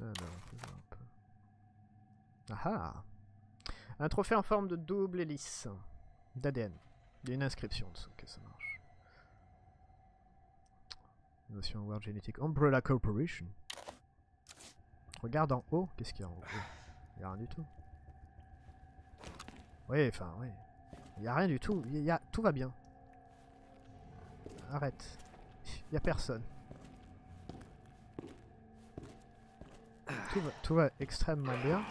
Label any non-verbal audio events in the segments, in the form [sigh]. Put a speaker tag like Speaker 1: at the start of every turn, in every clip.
Speaker 1: Alors, un. Ah ah Un trophée en forme de double hélice d'ADN. Il y a une inscription dessous, que ça marche. Notion World Genetic Umbrella Corporation. Regarde en haut, qu'est-ce qu'il y a en haut? Il y a rien du tout. Oui, enfin, oui. Il y a rien du tout, y a... tout va bien. Arrête. Il y a personne. Tout va, tout va extrêmement bien.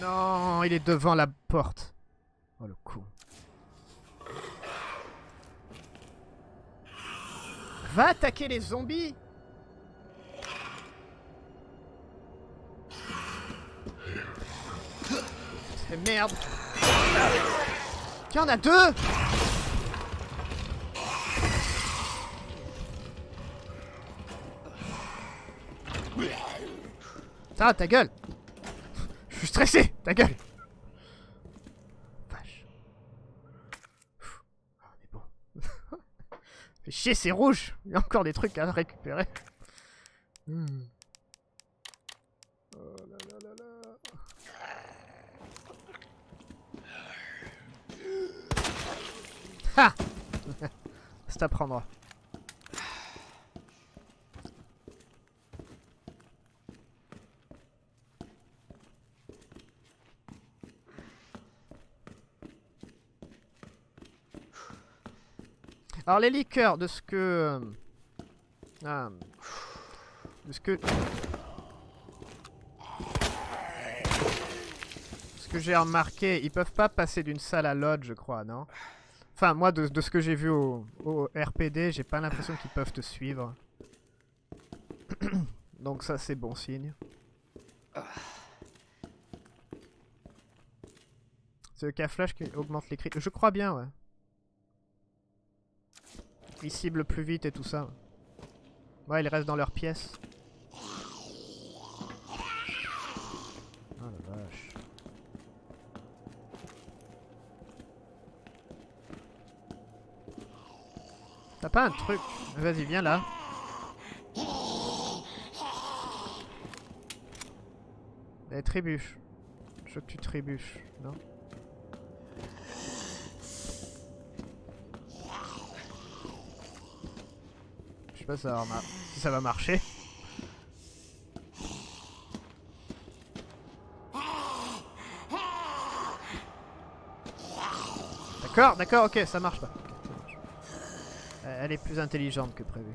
Speaker 1: Non, il est devant la porte. Oh le con. Va attaquer les zombies Merde Tiens, on a deux Ça, ta gueule Je suis stressé Ta gueule Vache. Ah, on est bon. [laughs] Chier, c'est rouge Il y a encore des trucs à récupérer. Hmm. Oh. Ha [laughs] Ça t'apprendra. Alors les liqueurs, de ce que... euh, de ce que... Ce que j'ai remarqué, ils peuvent pas passer d'une salle à l'autre, je crois, non? Enfin, moi, de, ce que j'ai vu au, RPD, j'ai pas l'impression qu'ils peuvent te suivre. [coughs] Donc ça, c'est bon signe. C'est le cas-flash qui augmente les crits. Je crois bien, ouais. Ils ciblent plus vite et tout ça. Ouais, ils restent dans leur pièce. Oh la vache. T'as pas un truc Vas-y, viens là. Eh, trébuche. Je veux que tu trébuches, non? Je sais pas ça va, si ça va marcher. D'accord, d'accord, ok, ça marche pas. Ok, ça marche. Euh, Elle est plus intelligente que prévu.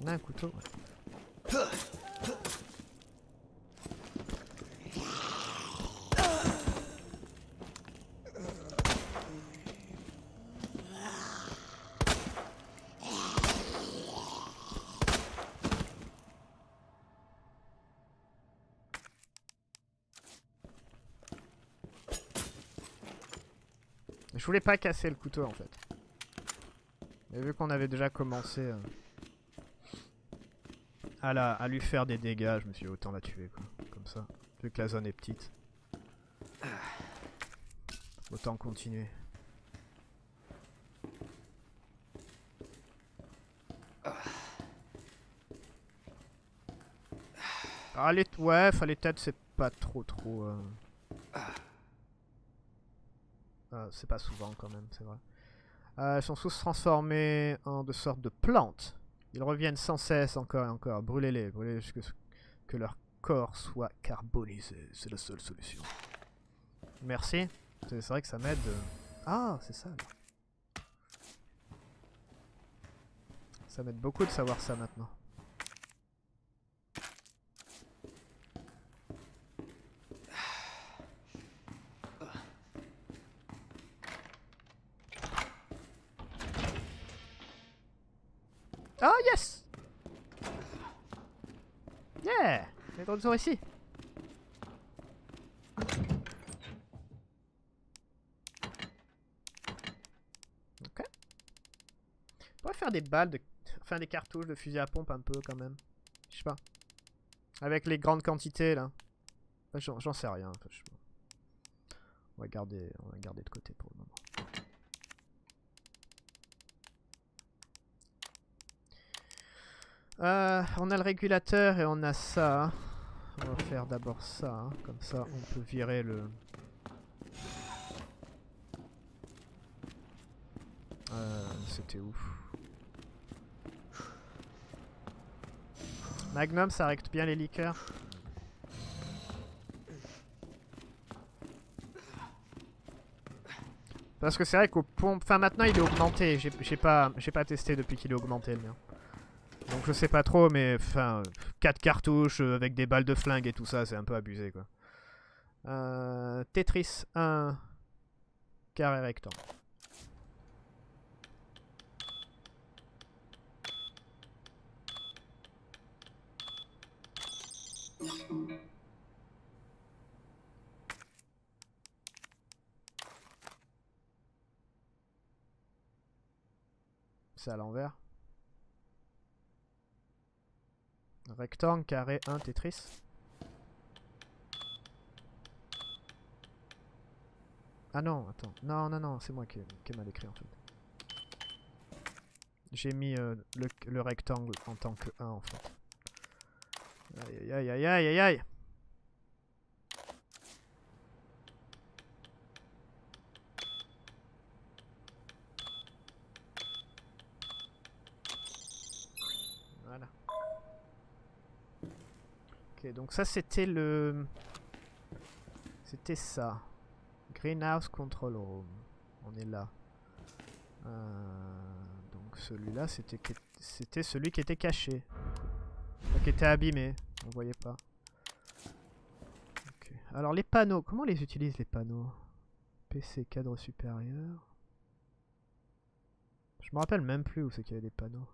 Speaker 1: On a un couteau. ouais. Je voulais pas casser le couteau en fait. Mais vu qu'on avait déjà commencé euh, à, la, à lui faire des dégâts, je me suis autant la tuer quoi. Comme ça. Vu que la zone est petite. Autant continuer. Ah les... Ouais, les têtes c'est pas trop trop... euh, c'est pas souvent quand même, c'est vrai. Euh, elles sont tous transformées en de sortes de plantes. Ils reviennent sans cesse encore et encore. Brûlez-les, brûlez jusqu'à ce que leur corps soit carbonisé. C'est la seule solution. Merci. C'est vrai que ça m'aide. euh. Ah, c'est ça. Ça m'aide beaucoup de savoir ça maintenant. Ah, yes Yeah est de retour ici. Ok. On pourrait faire des balles, de... enfin des cartouches de fusil à pompe un peu quand même. Je sais pas. Avec les grandes quantités là. J'en sais rien. On va garder, on va garder de côté pour le moment. Euh, on a le régulateur et on a ça. On va faire d'abord ça, hein. comme ça on peut virer le... Euh, C'était où? Magnum, ça recte bien les liqueurs. Parce que c'est vrai qu'au pompe... Enfin maintenant il est augmenté, j'ai pas, pas testé depuis qu'il est augmenté le mien. Donc je sais pas trop, mais enfin, 4 cartouches euh, avec des balles de flingue et tout ça, c'est un peu abusé quoi. Euh, Tetris 1, carré rectangle. C'est à l'envers. Rectangle, carré, 1, Tetris. Ah non, attends. Non, non, non, c'est moi qui, ai mal écrit en fait. J'ai mis euh, le, le, rectangle en tant que 1 en fait. Aïe aïe aïe aïe aïe aïe donc ça c'était le... C'était ça. Greenhouse Control Room. On est là. Euh, donc celui-là, c'était celui qui était caché. qui était abîmé. On voyait pas. Alors les panneaux, comment on les utilise les panneaux? PC cadre supérieur. Je me rappelle même plus où c'est qu'il y avait des panneaux.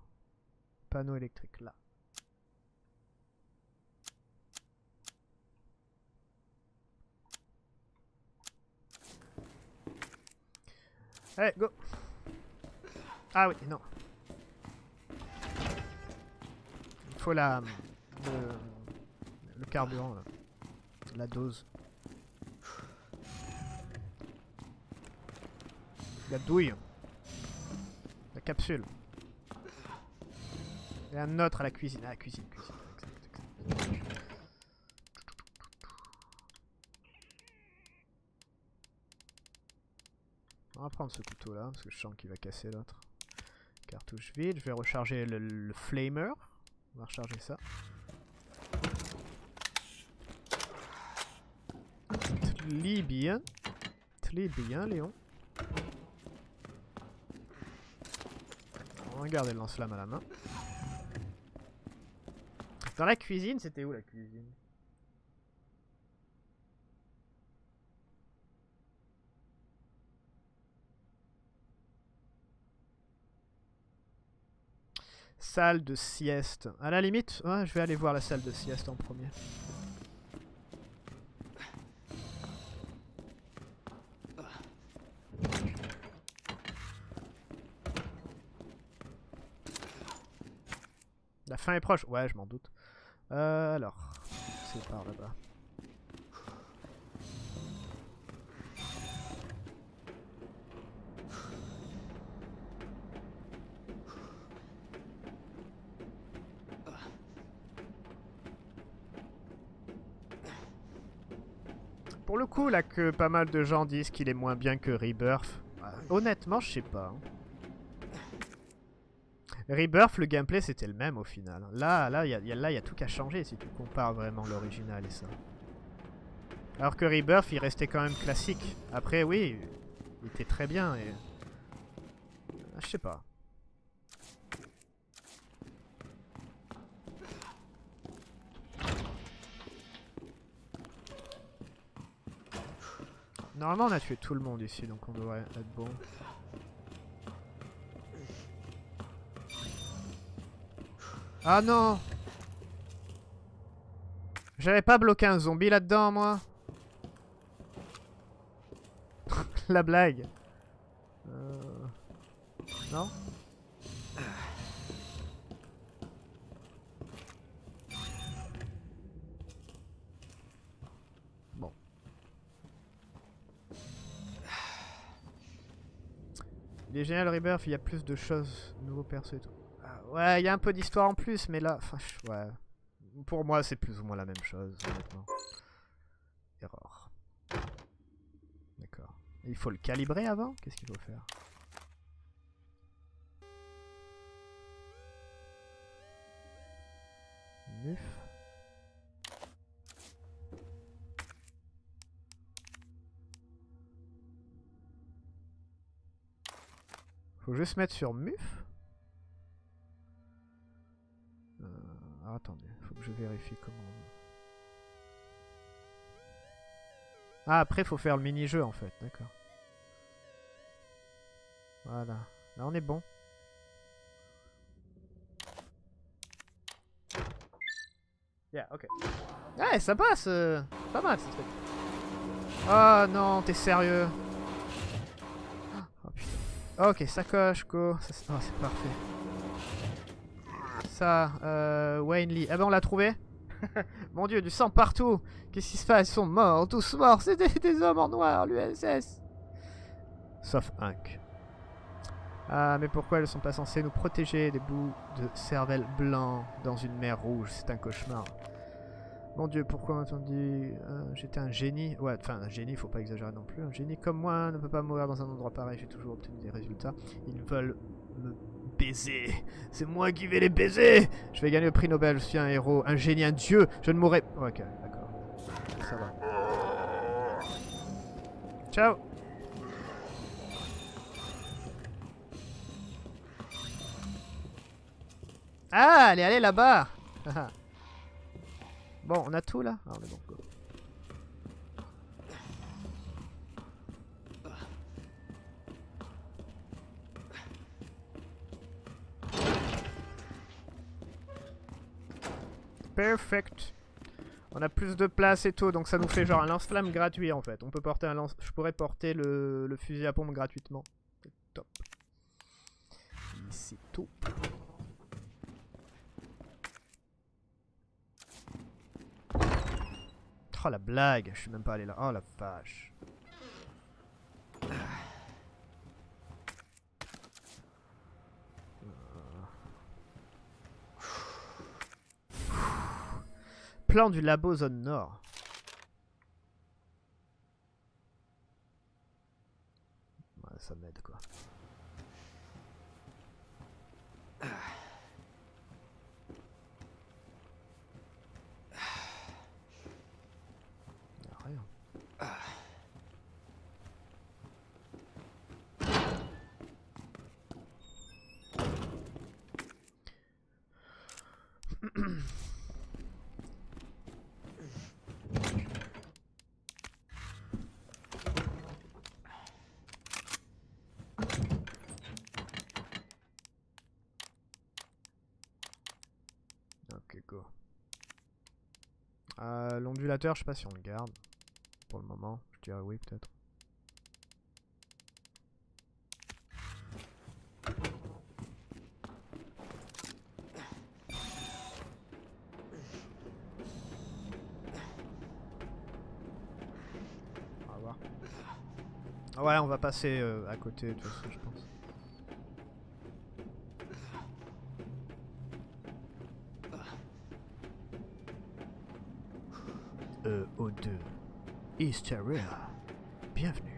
Speaker 1: Panneaux électriques là. Allez, go Ah oui, non. Il faut la... Le, carburant, là. La dose. La douille. La capsule. Et un autre à la cuisine. Ah, la cuisine, cuisine. Prendre ce couteau là, parce que je sens qu'il va casser l'autre. Cartouche vide, je vais recharger le, flamer. On va recharger ça. Très bien. Très bien, Léon. On va garder le lance-flamme à la main. Dans la cuisine, c'était où la cuisine? Salle de sieste. À la limite, je vais aller voir la salle de sieste en premier. La fin est proche. Ouais, je m'en doute. Euh, alors, c'est par là-bas. Pour le coup, là que pas mal de gens disent qu'il est moins bien que Rebirth, honnêtement, je sais pas. Hein. Rebirth, le gameplay c'était le même au final. Là, là, il y, a, y a tout qu'à changer si tu compares vraiment l'original et ça. Alors que Rebirth, il restait quand même classique. Après, oui, il était très bien et... Je sais pas. Normalement, on a tué tout le monde ici, donc on devrait être bon. Ah non J'avais pas bloqué un zombie là-dedans, moi. [laughs] La blague. Euh... Non Bon. Il est génial, Rebirth, il y a plus de choses, nouveaux persos et tout. Ah, ouais, il y a un peu d'histoire en plus, mais là, enfin, ouais. Pour moi, c'est plus ou moins la même chose, honnêtement. Erreur. D'accord. Il faut le calibrer avant? Qu'est-ce qu'il faut faire? Faut juste mettre sur MUF euh, Attendez, faut que je vérifie comment... Ah, après, faut faire le mini-jeu, en fait. D'accord. Voilà. Là, on est bon. Yeah, ok. Ouais, ça passe. Euh, pas mal, ce truc. Oh non, t'es sérieux. Ok, sacoche, go. Ça, oh, c'est parfait. Ça, euh, Wayne Lee. Ah ben, on l'a trouvé [laughs] Mon dieu, du sang partout Qu'est-ce qui se passe? Ils sont morts, tous morts [laughs] C'était des hommes en noir, l'USS Sauf Hank. Ah, mais pourquoi elles sont pas censées nous protéger des bouts de cervelle blanc dans une mer rouge? C'est un cauchemar. Mon dieu, pourquoi m'a-t-on dit euh, J'étais un génie? Ouais, enfin, un génie, faut pas exagérer non plus. Un génie comme moi ne peut pas mourir dans un endroit pareil. J'ai toujours obtenu des résultats. Ils veulent me baiser. C'est moi qui vais les baiser. Je vais gagner le prix Nobel. Je suis un héros, un génie, un dieu. Je ne mourrai... Ok, d'accord. Ça va. Ciao Ah, elle est allée là-bas [laughs] Bon, on a tout là Ah, on est bon. Perfect. On a plus de place et tout, donc ça nous fait genre un lance-flamme gratuit en fait. On peut porter un lance... Je pourrais porter le, fusil à pompe gratuitement. C'est top. C'est top. Oh la blague, je suis même pas allé là. Oh la vache. Plan du labo zone nord. Ouais, ça m'aide quoi. Euh, L'ondulateur, je sais pas si on le garde. Pour le moment, je dirais oui peut-être. On voir. Ouais, on va passer euh, à côté de toute façon, je pense. Hysteria. Bienvenue.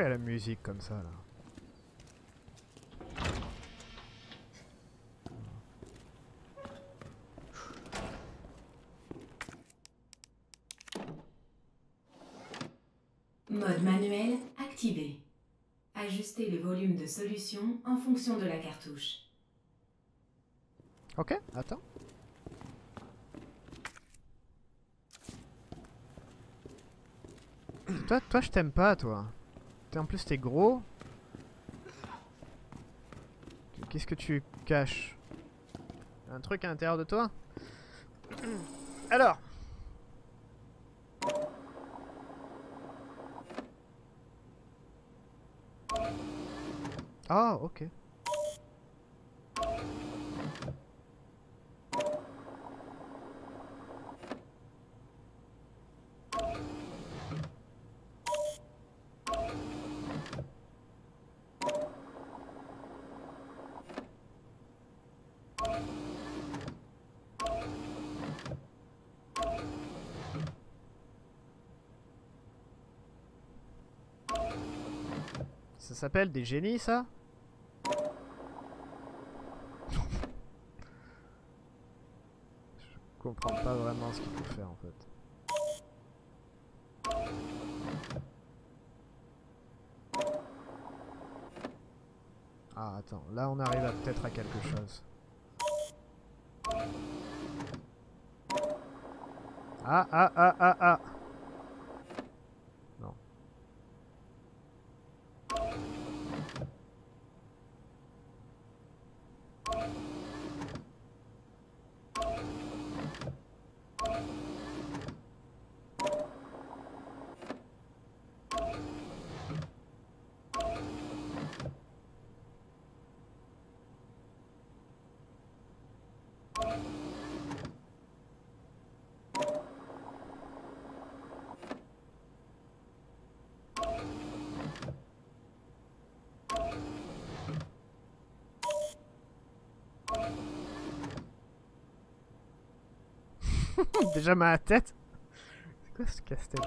Speaker 1: Pourquoi il y a la musique comme ça là
Speaker 2: Mode manuel activé. Ajustez le volume de solution en fonction de la cartouche.
Speaker 1: Ok, attends. Toi, toi je t'aime pas, toi. En plus, t'es gros. Qu'est-ce que tu caches? Un truc à l'intérieur de toi? Alors Ah, ok. S'appelle des génies, ça Je comprends pas vraiment ce qu'il faut faire en fait. Ah attends, là on arrive peut-être à quelque chose. Ah ah ah ah ah Non. Déjà ma tête C'est quoi ce casse-tête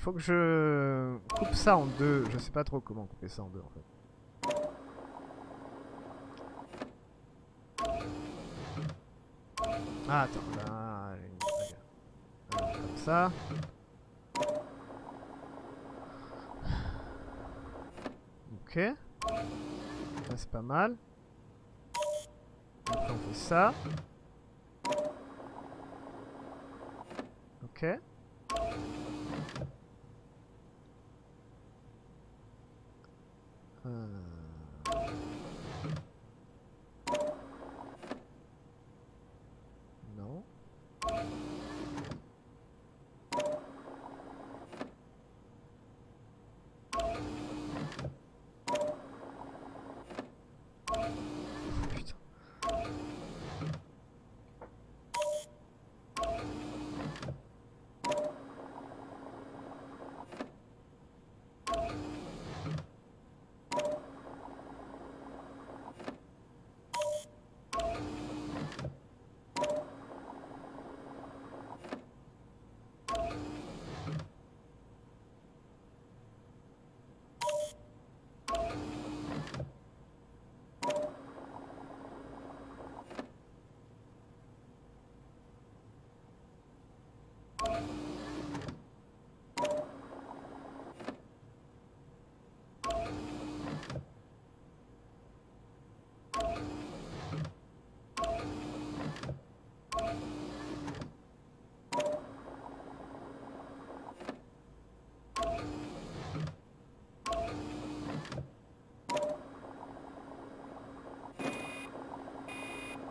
Speaker 1: Faut que je coupe ça en deux. Je sais pas trop comment couper ça en deux en fait. Ah attends, là... Euh, Comme ça. Ok. C'est pas mal. Ça. Ok. Euh. Non. Putain.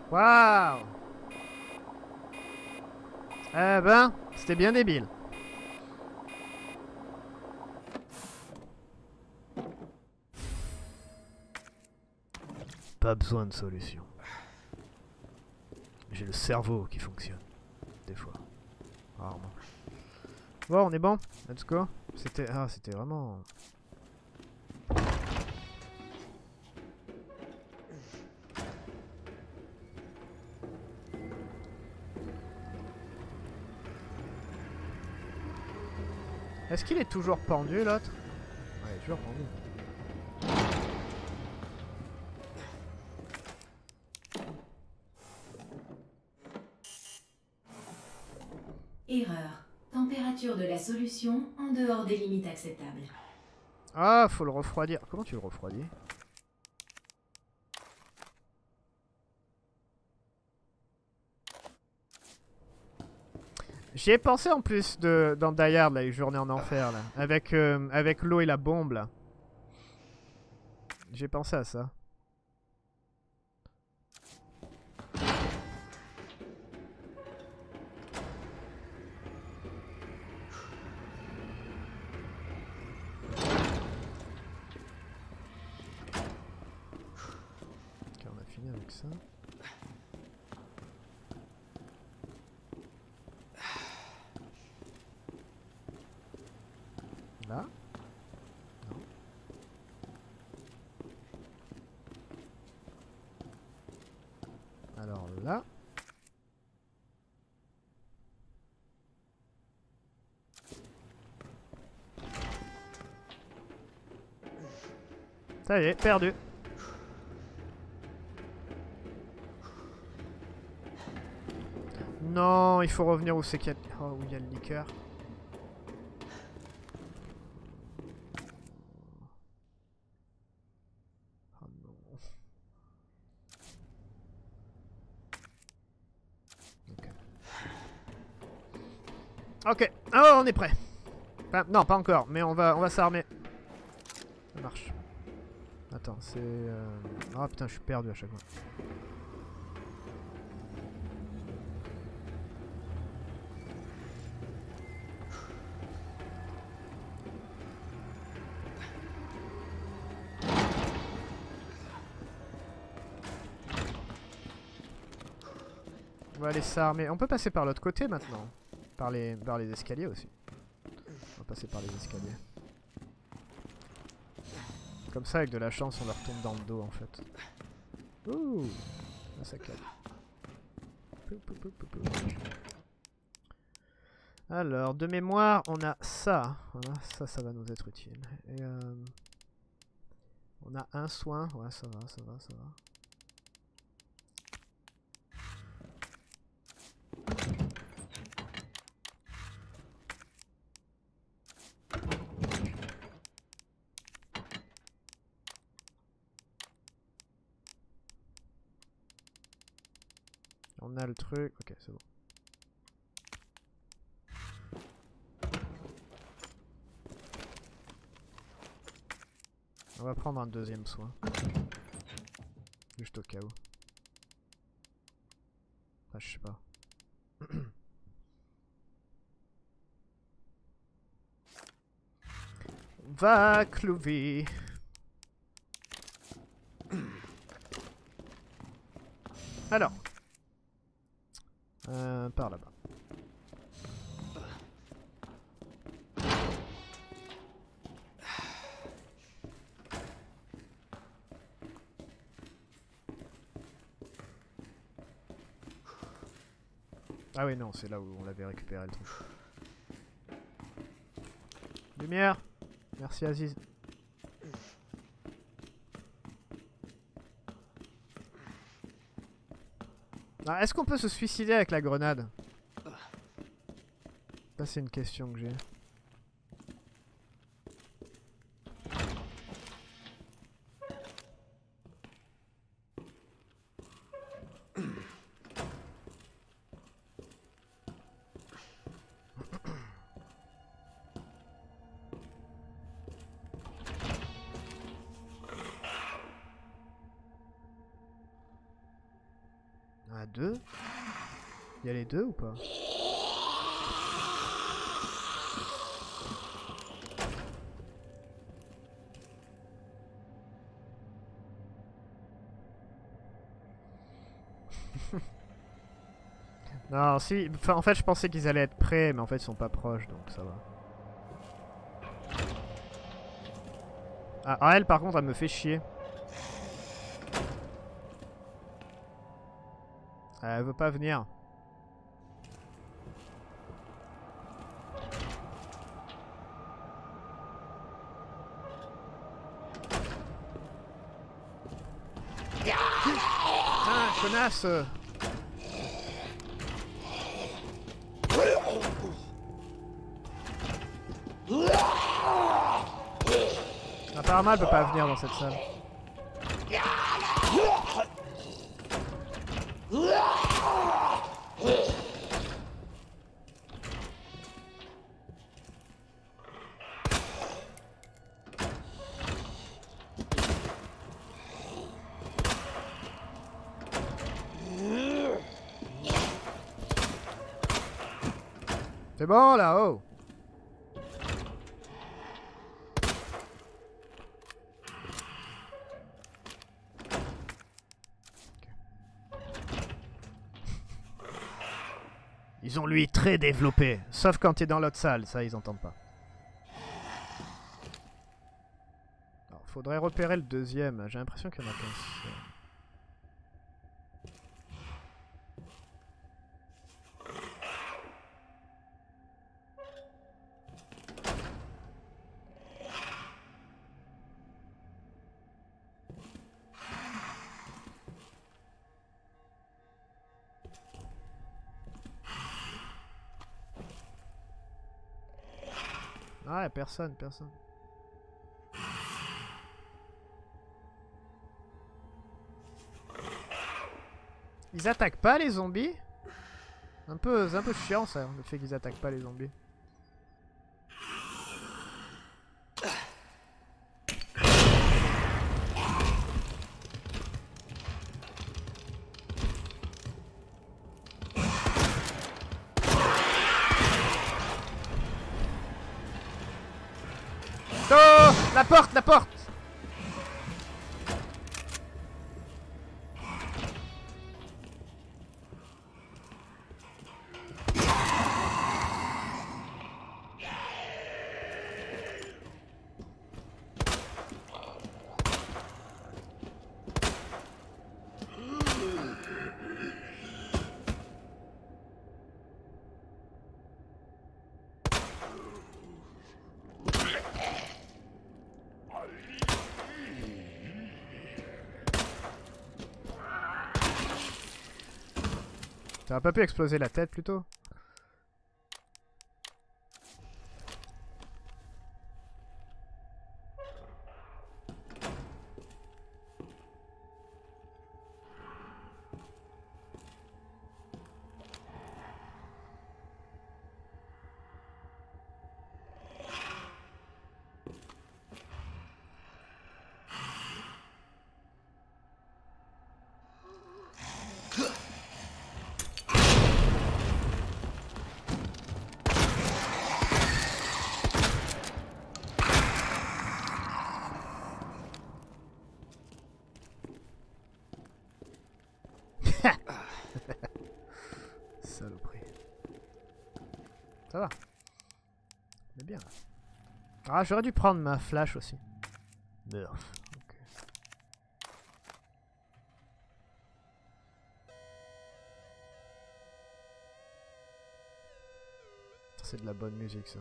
Speaker 1: Waouh Eh ben, c'était bien débile. Pas besoin de solution. J'ai le cerveau qui fonctionne. Des fois. Rarement. Bon, on est bon Let's go. C'était... Ah, c'était vraiment... Est-ce qu'il est toujours pendu l'autre Ouais, il est toujours pendu.
Speaker 2: Erreur. Température de la solution en dehors des limites acceptables.
Speaker 1: Ah, faut le refroidir. Comment tu le refroidis? J'y ai pensé en plus de, dans Die Hard, là, les journées en enfer, là. Avec, euh, avec l'eau et la bombe, là. J'ai pensé à ça. Ça y est, perdu. Non, il faut revenir où c'est qu'il y a... Oh, y a le liqueur. Non. Ok. Oh, on est prêt. Non, pas encore, mais on va, on va s'armer. Ça marche. Attends, c'est... euh, Ah putain, je suis perdu à chaque fois. On va aller s'armer. On peut passer par l'autre côté maintenant. Par les, par les escaliers aussi. On va passer par les escaliers. Comme ça, avec de la chance, on leur tombe dans le dos en fait. Ouh ça. Alors, de mémoire, on a ça. Ça, ça va nous être utile. Euh, on a un soin. Ouais, ça va, ça va, ça va. On le truc. Ok, c'est bon. On va prendre un deuxième soin. Juste au cas où. Enfin, je sais pas. [coughs] Va, Clouvy [coughs] Alors. Euh, par là-bas. Ah oui, non, c'est là où on l'avait récupéré le truc. Lumière Merci Aziz. Est-ce qu'on peut se suicider avec la grenade? Ça c'est une question que j'ai. [laughs] Non, si. En fait, je pensais qu'ils allaient être prêts, mais en fait, ils sont pas proches, donc ça va. Ah, ah, elle, par contre, elle me fait chier. Elle veut pas venir. Connasse Apparemment, elle peut pas venir dans cette salle. C'est bon là, oh Ils ont lui très développé, sauf quand t'es dans l'autre salle, ça ils entendent pas. Alors, faudrait repérer le deuxième, j'ai l'impression qu'il y en a qu'un Ah, personne, personne. Ils attaquent pas les zombies? Un peu, C'est un peu chiant ça, le fait qu'ils attaquent pas les zombies. T'aurais pas pu exploser la tête plutôt Saloperie. Ça va. On est bien. Ah, j'aurais dû prendre ma flash aussi. C'est de la bonne musique ça.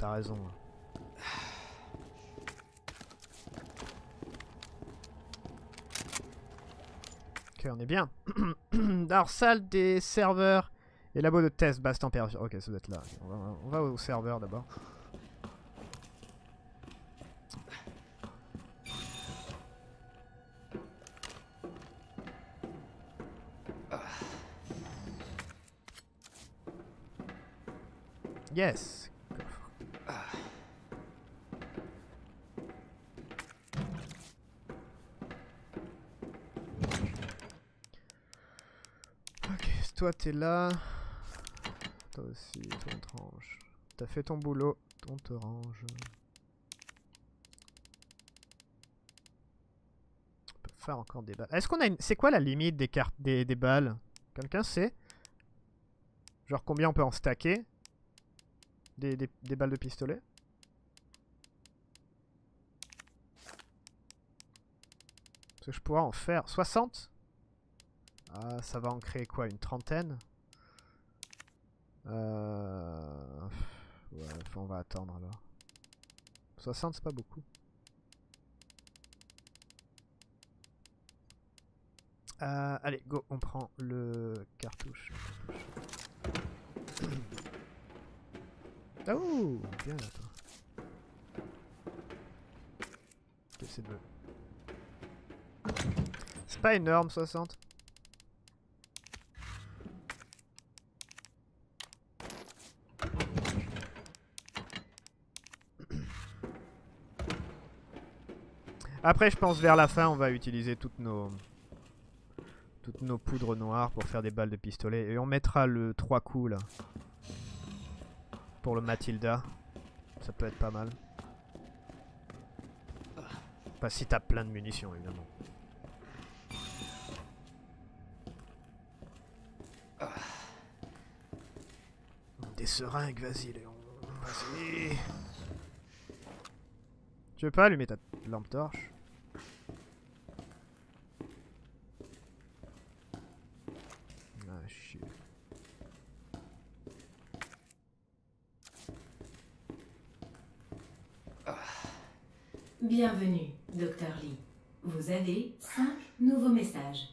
Speaker 1: T'as- raison. hein. Ok, on est bien. [clears throat] Alors, salle des serveurs et labo de test, basse température. Ok, ça doit être là. On va, on va au serveur d'abord. Yes. Ok, toi t'es là. Toi aussi, toi on te range. T'as fait ton boulot, on te range. On peut faire encore des balles. Est-ce qu'on a une... C'est quoi la limite des cartes des, des balles? Quelqu'un sait? Genre combien on peut en stacker? Des, des, des balles de pistolet? Parce que je pourrais en faire 60 Ah, ça va en créer quoi Une trentaine? Euh... Ouais, on va attendre alors. 60 c'est pas beaucoup. Euh, allez, go, on prend le cartouche. [coughs] Oh, bien là toi. Ok, c'est deux. C'est pas énorme 60. Après, je pense vers la fin, on va utiliser toutes nos toutes nos poudres noires pour faire des balles de pistolet. Et on mettra le 3 coups là. Pour le Matilda. Ça peut être pas mal. Pas si t'as plein de munitions évidemment. Des seringues, vas-y Léon. Vas-y. Tu veux pas allumer ta lampe torche? Ah.
Speaker 2: Bienvenue, Dr Lee. Vous avez 5 nouveaux messages.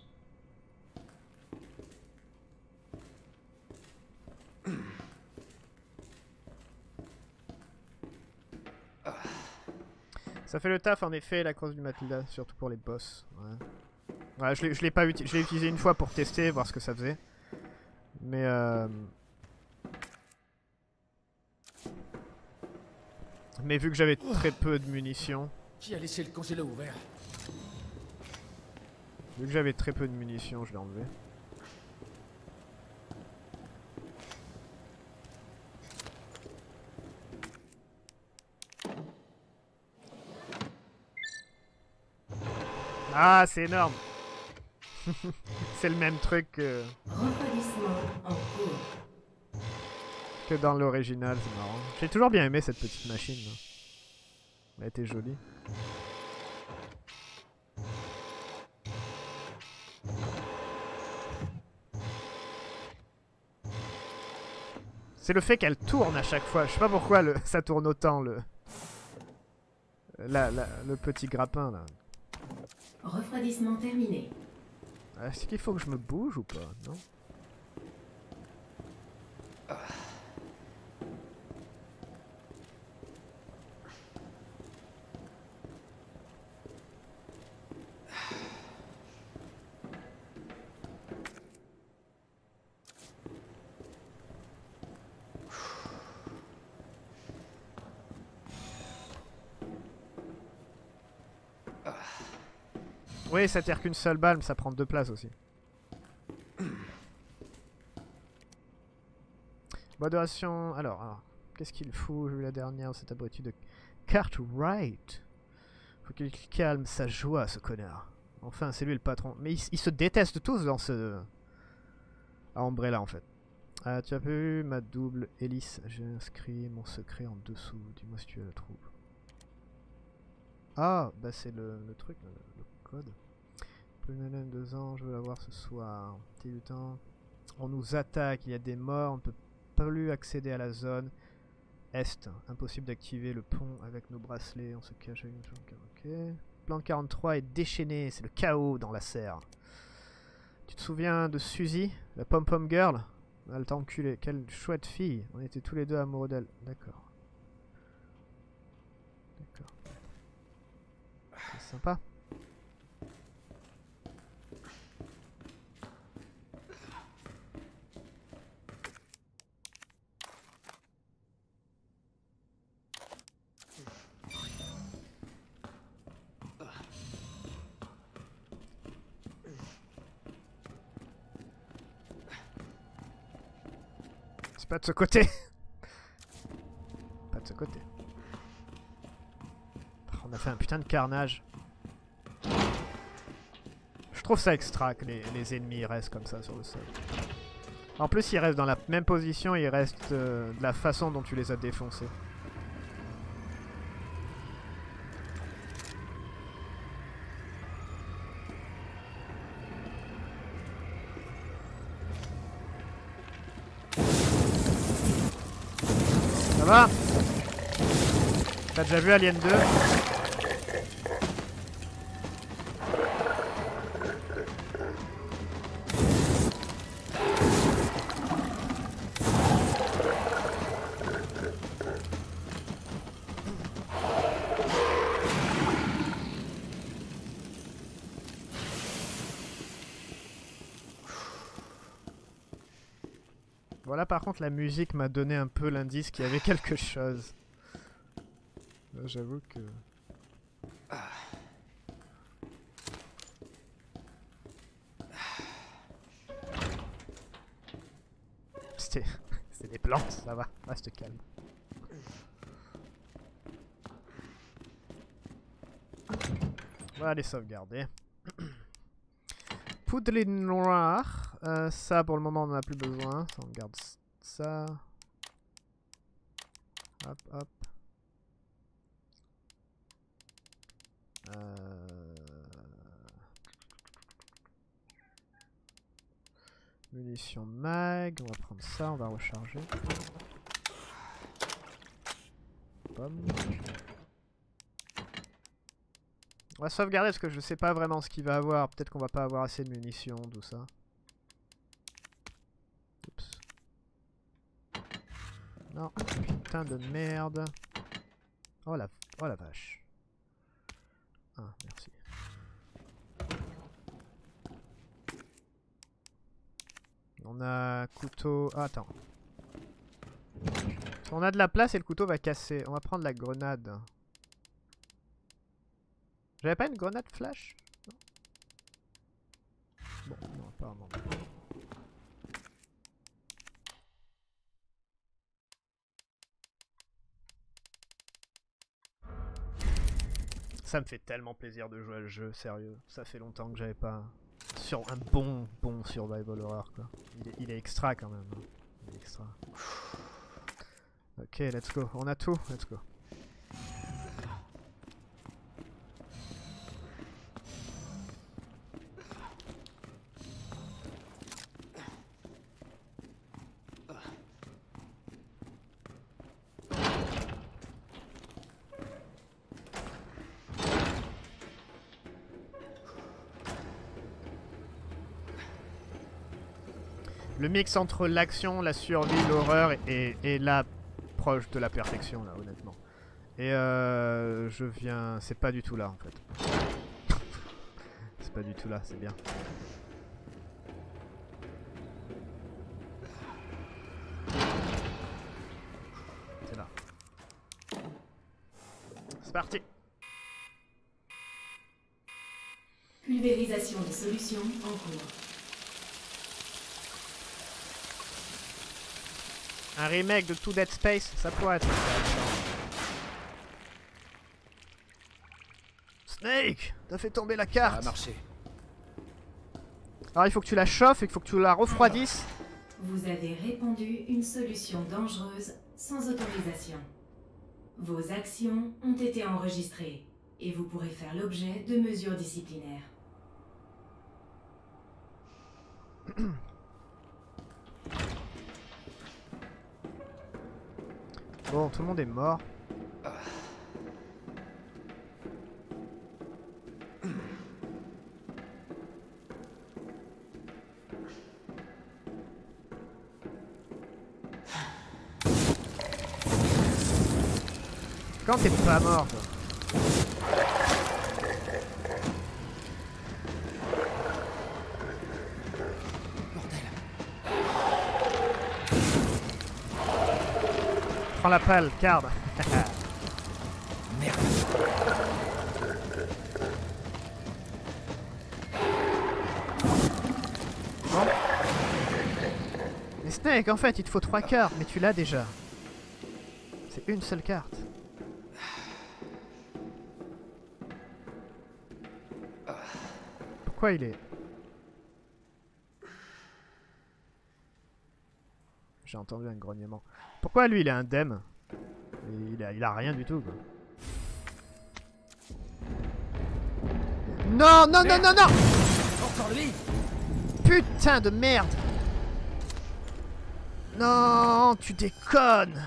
Speaker 1: Ça fait le taf en effet la crosse du Matilda, surtout pour les boss. Ouais, ouais je l'ai- pas utilisé, je l'ai utilisé une fois pour tester, voir ce que ça faisait. Mais euh... Mais vu que j'avais très peu de munitions,
Speaker 3: Qui a laissé le congélo ouvert?
Speaker 1: Vu que j'avais très peu de munitions, je l'ai enlevé. Ah, c'est énorme [laughs] C'est le même truc que, que dans l'original, c'est marrant. J'ai toujours bien aimé cette petite machine. Elle était jolie. C'est le fait qu'elle tourne à chaque fois. Je sais pas pourquoi [laughs] ça tourne autant le, le petit grappin là.
Speaker 2: Refroidissement terminé.
Speaker 1: Est-ce qu'il faut que je me bouge ou pas? Non? Ça tire qu'une seule balle, mais ça prend deux places aussi. Modération. Alors, alors, qu'est-ce qu'il faut J'ai vu la dernière, cet abruti de Cartwright? Faut qu'il calme sa joie, ce connard. Enfin, c'est lui le patron. Mais ils, se détestent tous dans ce. À Umbrella, en fait. Ah, tu as vu ma double hélice J'ai inscrit mon secret en dessous. Dis-moi si tu le trouves. Ah, bah c'est le, truc, le code. Ans, je veux la voir ce soir. Du temps. On nous attaque, il y a des morts, on ne peut plus accéder à la zone. Est, impossible d'activer le pont avec nos bracelets, on se cache avec une Ok. Plan de 43 est déchaîné, c'est le chaos dans la serre. Tu te souviens de Suzy, la pom-pom girl? Elle t'a enculé, quelle chouette fille. On était tous les deux amoureux d'elle. D'accord. D'accord. C'est sympa. C'est pas de ce côté. pas de ce côté. On a fait un putain de carnage. Je trouve ça extra que les, les ennemis restent comme ça sur le sol. En plus, ils restent dans la même position, ils restent euh, de la façon dont tu les as défoncés. T'as déjà vu Alien 2 par contre, la musique m'a donné un peu l'indice qu'il y avait quelque chose. J'avoue que... C'était... [laughs] C'était des plantes, ça va. Reste calme. On va les sauvegarder. [clears throat] Poudre noire. Euh, ça, pour le moment, on n'en a plus besoin. On garde ça. Hop, hop. Euh... Munitions mag. On va prendre ça, on va recharger. On va sauvegarder parce que je sais pas vraiment ce qu'il va avoir. Peut-être qu'on va pas avoir assez de munitions, tout ça. Non, putain de merde. Oh la, oh la vache. Ah, merci. On a couteau. Ah, attends. On a de la place et le couteau va casser. On va prendre la grenade. J'avais pas une grenade flash? Non Bon, non, apparemment. Ça me fait tellement plaisir de jouer à le jeu, sérieux. Ça fait longtemps que j'avais pas sur un bon, bon survival horror quoi. Il est, il est extra quand même. hein. Il est extra. Ok, let's go. On a tout, let's go. Le mix entre l'action, la survie, l'horreur est, est là proche de la perfection là honnêtement. Et euh, je viens... C'est pas du tout là en fait. [laughs] c'est pas du tout là, c'est bien. C'est là. C'est parti
Speaker 2: Pulvérisation de solutions en cours.
Speaker 1: Un remake de tout Dead Space, ça pourrait être intéressant. Snake T'as fait tomber la
Speaker 3: Ça a
Speaker 1: carte
Speaker 3: marché.
Speaker 1: Alors il faut que tu la chauffes et il faut que tu la refroidisses.
Speaker 2: Vous avez répandu une solution dangereuse sans autorisation. Vos actions ont été enregistrées et vous pourrez faire l'objet de mesures disciplinaires. [clears throat]
Speaker 1: Bon, tout le monde est mort. Quand t'es pas mort, toi? La pelle, garde.
Speaker 3: Merde.
Speaker 1: Bon. Mais Snake, en fait, il te faut trois cartes, mais tu l'as déjà. C'est une seule carte. Pourquoi il est... J'ai entendu un grognement. Pourquoi lui il est indemne il a, il a rien du tout quoi. Non, non, non, non, non!
Speaker 3: Encore lui!
Speaker 1: Putain de merde! Non, tu déconnes